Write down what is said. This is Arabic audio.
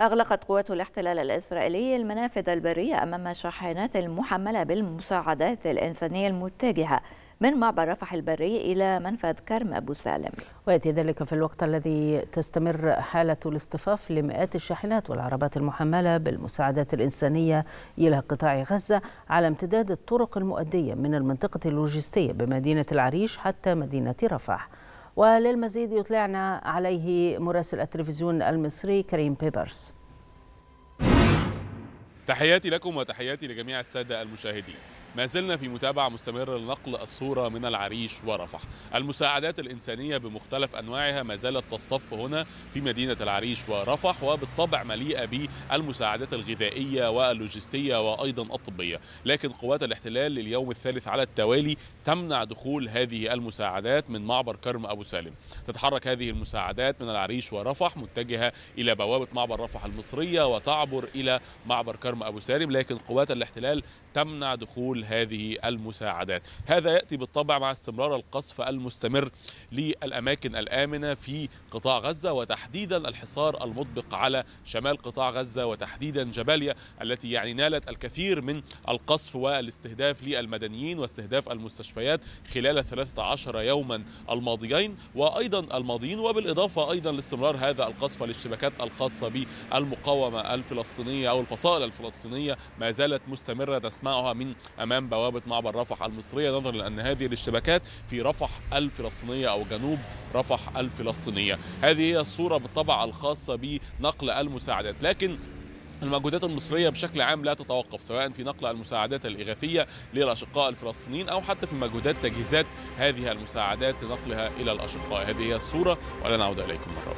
أغلقت قوات الاحتلال الإسرائيلي المنافذ البرية أمام شاحنات المحملة بالمساعدات الإنسانية المتجهة من معبر رفح البري إلى منفذ كرم أبو سالم. ويأتي ذلك في الوقت الذي تستمر حالة الاصطفاف لمئات الشاحنات والعربات المحملة بالمساعدات الإنسانية إلى قطاع غزة على امتداد الطرق المؤدية من المنطقة اللوجستية بمدينة العريش حتى مدينة رفح. وللمزيد يطلعنا عليه مراسل التلفزيون المصري كريم بيبرز. تحياتي لكم وتحياتي لجميع السادة المشاهدين. ما زلنا في متابعة مستمرة لنقل الصورة من العريش ورفح. المساعدات الإنسانية بمختلف أنواعها ما زالت تصطف هنا في مدينة العريش ورفح وبالطبع مليئة بالمساعدات الغذائية واللوجستية وأيضا الطبية. لكن قوات الاحتلال لليوم الثالث على التوالي تمنع دخول هذه المساعدات من معبر كرم أبو سالم. تتحرك هذه المساعدات من العريش ورفح متجهة إلى بوابة معبر رفح المصرية وتعبر إلى معبر كرم أبو سالم. لكن قوات الاحتلال تمنع دخول هذه المساعدات. هذا يأتي بالطبع مع استمرار القصف المستمر للأماكن الآمنة في قطاع غزة وتحديدا الحصار المطبق على شمال قطاع غزة وتحديدا جباليا التي يعني نالت الكثير من القصف والاستهداف للمدنيين واستهداف المستشفيات خلال 13 يوما الماضيين. وأيضا الماضيين وبالإضافة أيضا لاستمرار هذا القصف والاشتباكات الخاصة بالمقاومة الفلسطينية أو الفصائل الفلسطينية ما زالت مستمرة تسمعها من أمام بوابة معبر رفح المصرية نظرا لأن هذه الاشتباكات في رفح الفلسطينية أو جنوب رفح الفلسطينية. هذه هي الصورة بالطبع الخاصة بنقل المساعدات. لكن المجهودات المصرية بشكل عام لا تتوقف سواء في نقل المساعدات الإغاثية للأشقاء الفلسطينيين أو حتى في مجهودات تجهيزات هذه المساعدات لنقلها إلى الأشقاء. هذه هي الصورة ولن نعود إليكم مرة أخرى.